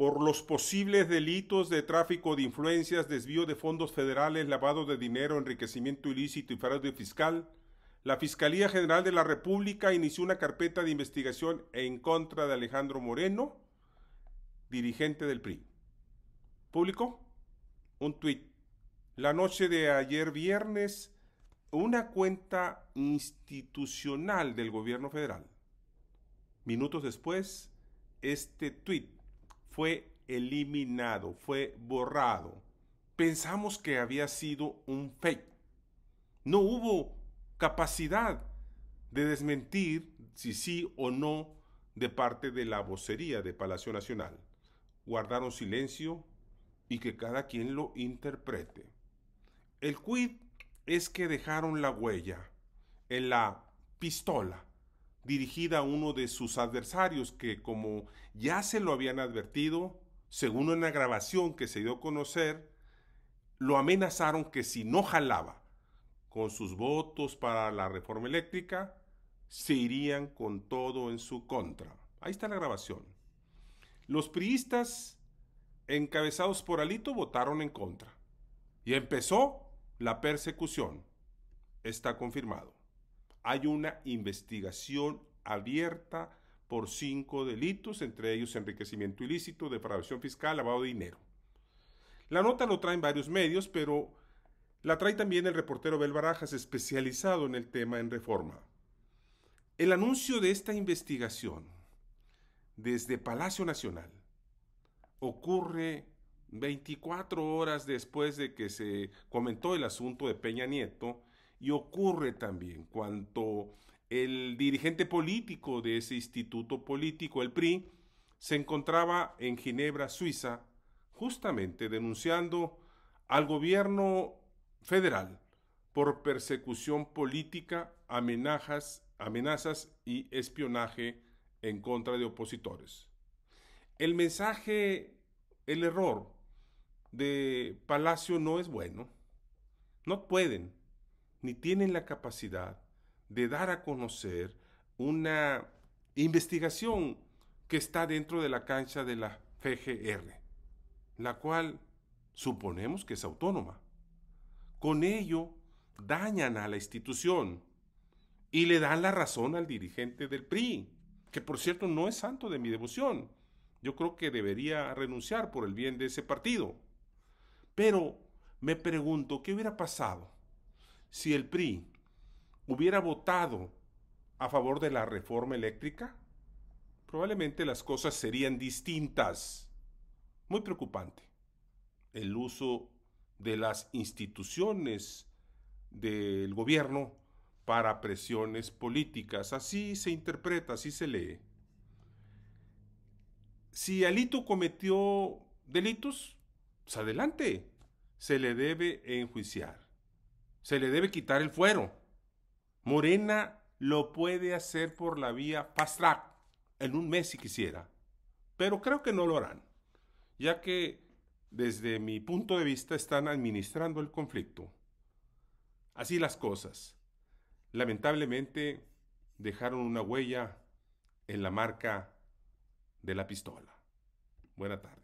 por los posibles delitos de tráfico de influencias, desvío de fondos federales, lavado de dinero, enriquecimiento ilícito y fraude fiscal, la Fiscalía General de la República inició una carpeta de investigación en contra de Alejandro Moreno, dirigente del PRI. Público, un tuit. La noche de ayer viernes, una cuenta institucional del gobierno federal. Minutos después, este tuit fue eliminado, fue borrado. Pensamos que había sido un fake. No hubo capacidad de desmentir si sí o no de parte de la vocería de Palacio Nacional. Guardaron silencio y que cada quien lo interprete. El quid es que dejaron la huella en la pistola dirigida a uno de sus adversarios que como ya se lo habían advertido, según una grabación que se dio a conocer, lo amenazaron que si no jalaba con sus votos para la reforma eléctrica, se irían con todo en su contra. Ahí está la grabación. Los priistas, encabezados por Alito, votaron en contra. Y empezó la persecución. Está confirmado. Hay una investigación abierta por cinco delitos, entre ellos enriquecimiento ilícito, defraudación fiscal, lavado de dinero. La nota lo traen varios medios, pero la trae también el reportero Bel Barajas, especializado en el tema en reforma. El anuncio de esta investigación desde Palacio Nacional ocurre 24 horas después de que se comentó el asunto de Peña Nieto y ocurre también cuando el dirigente político de ese instituto político, el PRI, se encontraba en Ginebra, Suiza, justamente denunciando al gobierno federal por persecución política, amenazas, amenazas y espionaje en contra de opositores. El mensaje, el error de Palacio no es bueno. No pueden, ni tienen la capacidad de dar a conocer una investigación que está dentro de la cancha de la FGR, la cual suponemos que es autónoma. Con ello dañan a la institución y le dan la razón al dirigente del PRI, que por cierto no es santo de mi devoción. Yo creo que debería renunciar por el bien de ese partido. Pero me pregunto, ¿qué hubiera pasado si el PRI hubiera votado a favor de la reforma eléctrica? Probablemente las cosas serían distintas. Muy preocupante. El uso de las instituciones del gobierno para presiones políticas. Así se interpreta, así se lee. Si Alito cometió delitos, pues adelante, se le debe enjuiciar, se le debe quitar el fuero. Morena lo puede hacer por la vía fast track, en un mes si quisiera, pero creo que no lo harán, ya que desde mi punto de vista, están administrando el conflicto. Así las cosas. Lamentablemente, dejaron una huella en la marca de la pistola. Buena tarde.